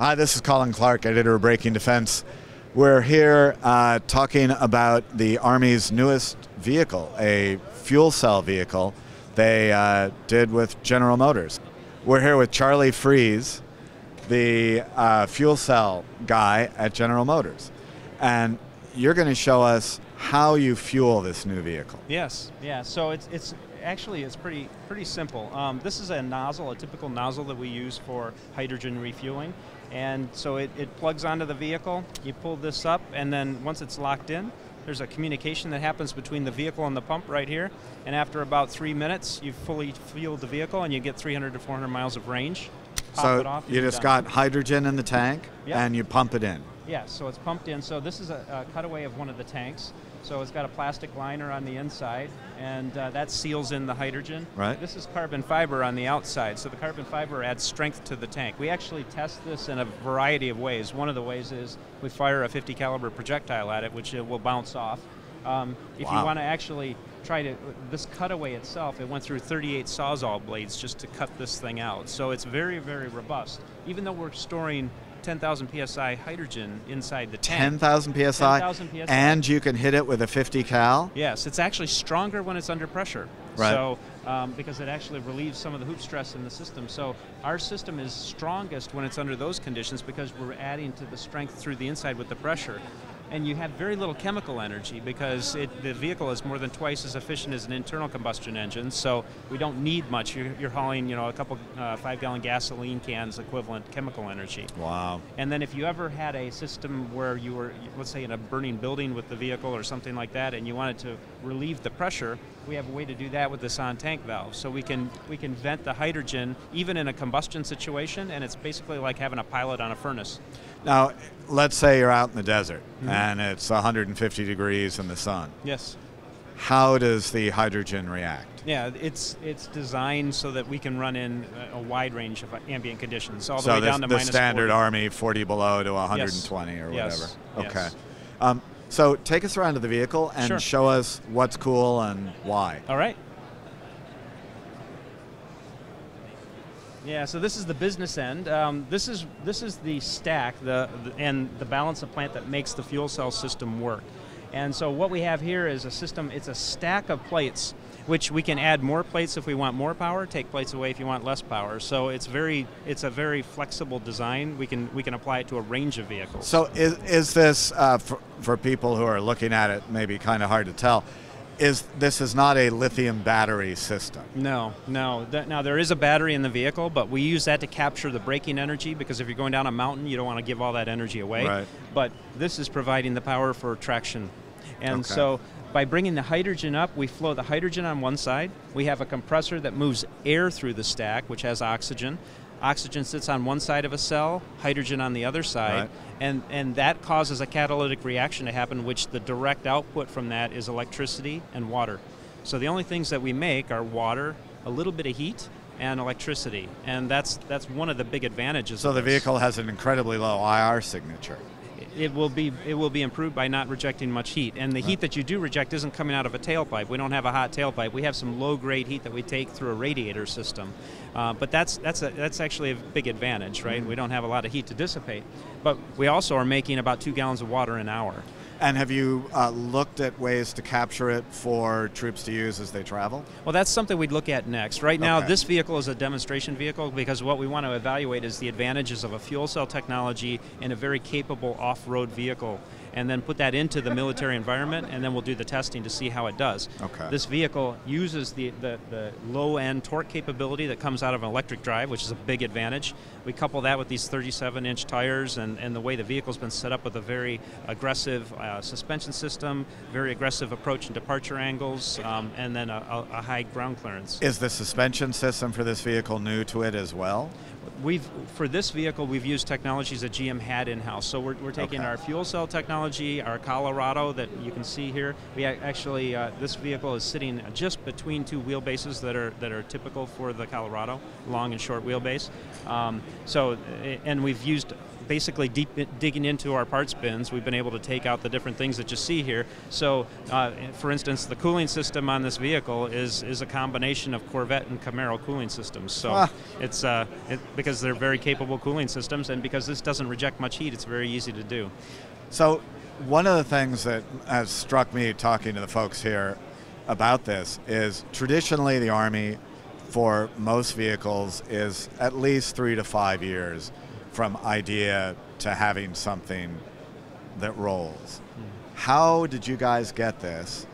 Hi, this is Colin Clark, editor of Breaking Defense. We're here uh, talking about the Army's newest vehicle, a fuel cell vehicle they uh, did with General Motors. We're here with Charlie Freese, the uh, fuel cell guy at General Motors. And you're going to show us how you fuel this new vehicle. Yes, yeah. So it's it's actually it's pretty pretty simple. Um, this is a nozzle, a typical nozzle that we use for hydrogen refueling, and so it, it plugs onto the vehicle. You pull this up, and then once it's locked in, there's a communication that happens between the vehicle and the pump right here. And after about three minutes, you've fully fueled the vehicle, and you get 300 to 400 miles of range. Pop so it off, you just done. got hydrogen in the tank Yeah. and you pump it in. Yeah, so it's pumped in. So this is a, a cutaway of one of the tanks. So it's got a plastic liner on the inside, and uh, that seals in the hydrogen. Right. This is carbon fiber on the outside. So the carbon fiber adds strength to the tank. We actually test this in a variety of ways. One of the ways is we fire a 50 caliber projectile at it, which it will bounce off. Um, if Wow. you want to actually try to, this cutaway itself, it went through 38 sawzall blades just to cut this thing out. So it's very, very robust. Even though we're storing 10,000 psi hydrogen inside the tank. 10,000 psi, 10,000 PSI. and you can hit it with a 50 cal. Yes, it's actually stronger when it's under pressure. Right. So, um, because it actually relieves some of the hoop stress in the system. So, our system is strongest when it's under those conditions because we're adding to the strength through the inside with the pressure. And you have very little chemical energy because it, the vehicle is more than twice as efficient as an internal combustion engine. So we don't need much. You're, you're hauling, you know, a couple uh, five-gallon gasoline cans equivalent chemical energy. Wow. And then if you ever had a system where you were, let's say, in a burning building with the vehicle or something like that, and you wanted to relieve the pressure, we have a way to do that with this on-tank valve. So we can we can vent the hydrogen even in a combustion situation, and it's basically like having a pilot on a furnace. Now, let's say you're out in the desert Mm-hmm. and it's 150 degrees in the sun. Yes. How does the hydrogen react? Yeah, it's it's designed so that we can run in a, wide range of ambient conditions, all the so way the, down to the minus standard 40. Army 40 below to 120 or whatever. Yes. Okay. Yes. Um, so take us around to the vehicle and Sure. show us what's cool and why. All right. Yeah, so this is the business end. Um, this is this is the stack, the, the and the balance of plant that makes the fuel cell system work. And so what we have here is a system. It's a stack of plates, which we can add more plates if we want more power. Take plates away if you want less power. So it's very it's a very flexible design. We can we can apply it to a range of vehicles. So is, is this, uh, for, for people who are looking at it, maybe kind of hard to tell, is this is not a lithium battery system? No, no. Th- Now there is a battery in the vehicle, but we use that to capture the braking energy because if you're going down a mountain, you don't want to give all that energy away. Right. But this is providing the power for traction, and Okay. so by bringing the hydrogen up, we flow the hydrogen on one side. We have a compressor that moves air through the stack, which has oxygen. Oxygen sits on one side of a cell, hydrogen on the other side, Right. and, and that causes a catalytic reaction to happen, which the direct output from that is electricity and water. So the only things that we make are water, a little bit of heat, and electricity, and that's that's one of the big advantages. So of the this. vehicle has an incredibly low IR signature. It will be it will be improved by not rejecting much heat, and the heat that you do reject isn't coming out of a tailpipe. We don't have a hot tailpipe. We have some low grade heat that we take through a radiator system, uh, but that's that's a, that's actually a big advantage, right? We don't have a lot of heat to dissipate, but we also are making about two gallons of water an hour. And have you uh, looked at ways to capture it for troops to use as they travel? Well, that's something we'd look at next. Right now, Okay. this vehicle is a demonstration vehicle because what we want to evaluate is the advantages of a fuel cell technology in a very capable off road vehicle. And then put that into the military environment, and then we'll do the testing to see how it does. Okay. This vehicle uses the, the, the low end torque capability that comes out of an electric drive, which is a big advantage. We couple that with these 37 inch tires and, and the way the vehicle's been set up with a very aggressive uh, suspension system, very aggressive approach and departure angles, um, and then a, a, a high ground clearance. Is the suspension system for this vehicle new to it as well? We've for this vehicle we've used technologies that GM had in house. So we're, we're taking Okay. our fuel cell technology, our Colorado that you can see here. We actually uh, this vehicle is sitting just between two wheelbases that are that are typical for the Colorado, long and short wheelbase. Um, so and we've used basically deep digging into our parts bins, we've been able to take out the different things that you see here. So, uh, for instance, the cooling system on this vehicle is is a combination of Corvette and Camaro cooling systems. So Ah. it's uh, it, because they're very capable cooling systems, and because this doesn't reject much heat, it's very easy to do. So, one of the things that has struck me talking to the folks here about this is traditionally the Army, for most vehicles, is at least three to five years from idea to having something that rolls. How did you guys get this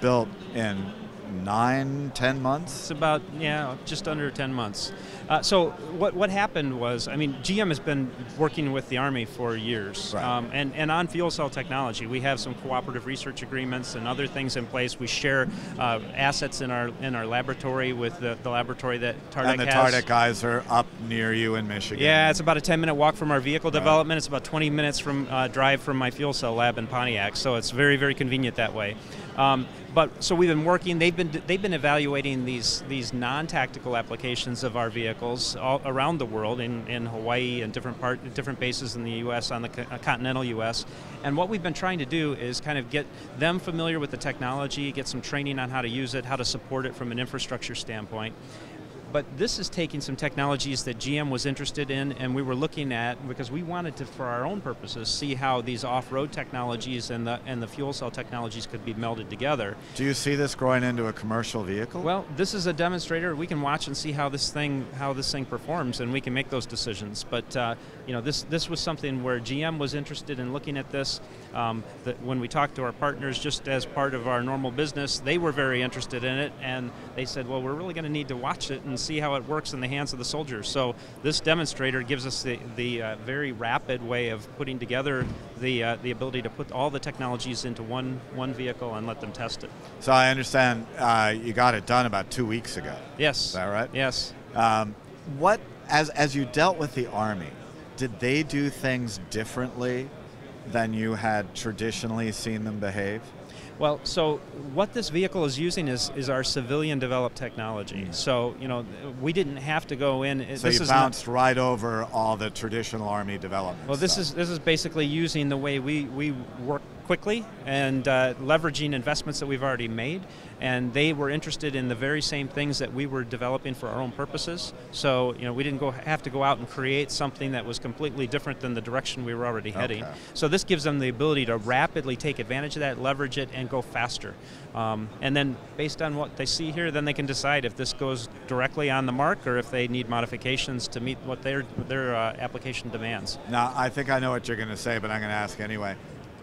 built in nine, ten months? It's about yeah, just under 10 months. Uh, so what what happened was, I mean, GM has been working with the Army for years, Right. um, and and on fuel cell technology, we have some cooperative research agreements and other things in place. We share uh, assets in our in our laboratory with the, the laboratory that Tardec and the has. Tardec guys are up near you in Michigan. Yeah, it's about a 10 minute walk from our vehicle Right. development. It's about 20 minutes from uh, drive from my fuel cell lab in Pontiac, so it's very very convenient that way. Um, but so we've been working. They've been they've been evaluating these these non-tactical applications of our vehicles all around the world in, in Hawaii and different part different bases in the U.S. on the uh, continental U.S. And what we've been trying to do is kind of get them familiar with the technology, get some training on how to use it, how to support it from an infrastructure standpoint. But this is taking some technologies that GM was interested in, and we were looking at because we wanted to, for our own purposes, see how these off-road technologies and the and the fuel cell technologies could be melded together. Do you see this growing into a commercial vehicle? Well, this is a demonstrator. We can watch and see how this thing how this thing performs, and we can make those decisions. But uh, you know, this this was something where GM was interested in looking at this. Um, that when we talked to our partners, just as part of our normal business, they were very interested in it, and they said, "Well, we're really going to need to watch it and see how it works in the hands of the soldiers." So this demonstrator gives us the, the uh, very rapid way of putting together the uh, the ability to put all the technologies into one one vehicle and let them test it. so I understand uh, you got it done about two weeks ago. Yes. Is that right? Yes. Um, what as as you dealt with the army, did they do things differently than you had traditionally seen them behave? Well, so what this vehicle is using is, is our civilian developed technology. Mm. So, you know, we didn't have to go in. So this you is not- bounced right over all the traditional army development. well, this stuff. is this is basically using the way we, we work quickly and uh, leveraging investments that we've already made. And they were interested in the very same things that we were developing for our own purposes. So, you know, we didn't go have to go out and create something that was completely different than the direction we were already heading. Okay. So this gives them the ability to rapidly take advantage of that, leverage it, and go faster. Um, and then, based on what they see here, then they can decide if this goes directly on the mark or if they need modifications to meet what their their uh, application demands. Now I think I know what you're going to say, but I'm going to ask anyway.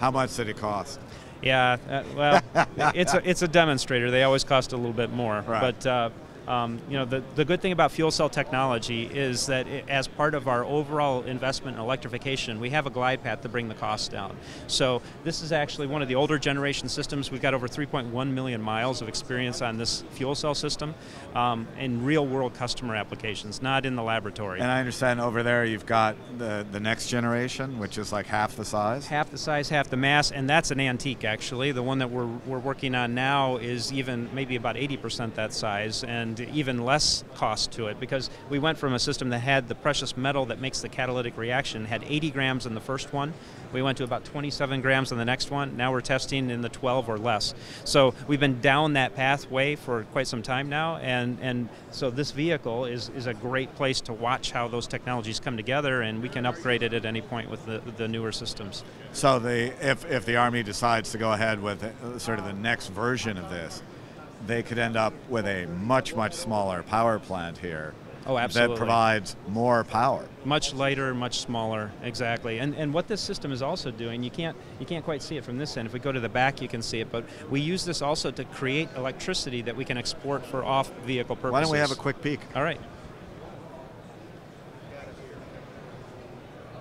How much did it cost? Yeah, uh, well, it's a it's a demonstrator. They always cost a little bit more, Right. but. Uh, um, you know the, the good thing about fuel cell technology is that i as part of our overall investment in electrification, we have a glide path to bring the costs down. So this is actually one of the older generation systems. We've got over 3.1 million miles of experience on this fuel cell system um, in real world customer applications, not in the laboratory. And I understand over there you've got the the next generation, which is like half the size. half the size, half the mass, and that's an antique actually. The one that we're, we're working on now is even maybe about 80% that size and even less cost to it because we went from a system that had the precious metal that makes the catalytic reaction, had 80 grams in the first one. We went to about 27 grams in the next one. Now we're testing in the 12 or less. So we've been down that pathway for quite some time now, and, and so this vehicle is, is a great place to watch how those technologies come together, and we can upgrade it at any point with the, the newer systems. So the if if the army decides to go ahead with uh, sort of the next version of this, they could end up with a much much smaller power plant here. Oh, absolutely. That provides more power. much lighter, much smaller, exactly. And and what this system is also doing, you can't you can't quite see it from this end. If we go to the back, you can see it. But we use this also to create electricity that we can export for off-vehicle purposes. Why don't we have a quick peek? All right.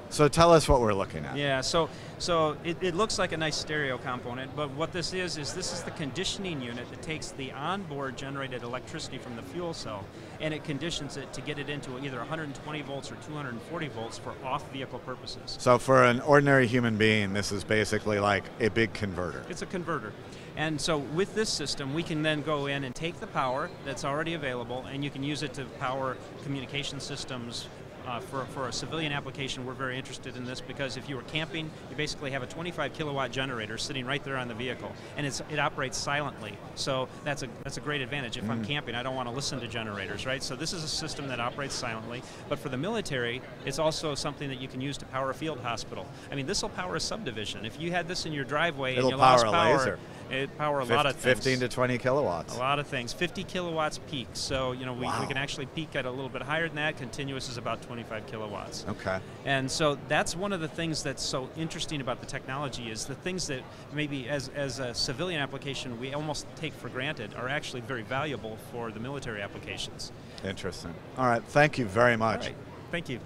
So tell us what we're looking at. Yeah, so so it, it looks like a nice stereo component, but what this is is this is the conditioning unit that takes the onboard generated electricity from the fuel cell and it conditions it to get it into either 120 volts or 240 volts for off-vehicle purposes. So for an ordinary human being, this is basically like a big converter. It's a converter. And so with this system, we can then go in and take the power that's already available and you can use it to power communication systems, Uh, for, for a civilian application, we're very interested in this because if you were camping, you basically have a 25 kilowatt generator sitting right there on the vehicle, and it's, it operates silently. So that's a, that's a great advantage. If I'm camping, I don't want to listen to generators, right? So this is a system that operates silently, but for the military, it's also something that you can use to power a field hospital. I mean, this will power a subdivision. If you had this in your driveway It'll and you lost power a laser. It'd power a Fif- lot of things. 15 to 20 kilowatts. A lot of things. 50 kilowatts peak. So, you know, we, Wow. we can actually peak at a little bit higher than that. Continuous is about 25 kilowatts. Okay. And so that's one of the things that's so interesting about the technology is the things that maybe as, as a civilian application we almost take for granted are actually very valuable for the military applications. Interesting. All right. Thank you very much. right. Thank you.